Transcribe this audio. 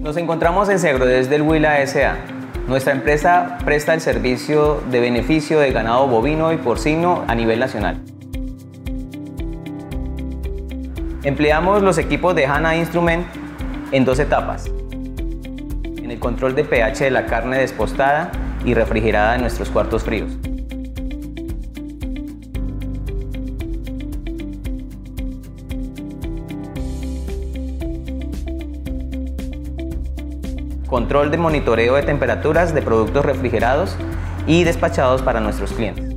Nos encontramos en Segro desde el Huila S.A. Nuestra empresa presta el servicio de beneficio de ganado bovino y porcino a nivel nacional. Empleamos los equipos de HANA Instrument en dos etapas. En el control de pH de la carne despostada y refrigerada en nuestros cuartos fríos. Control de monitoreo de temperaturas de productos refrigerados y despachados para nuestros clientes.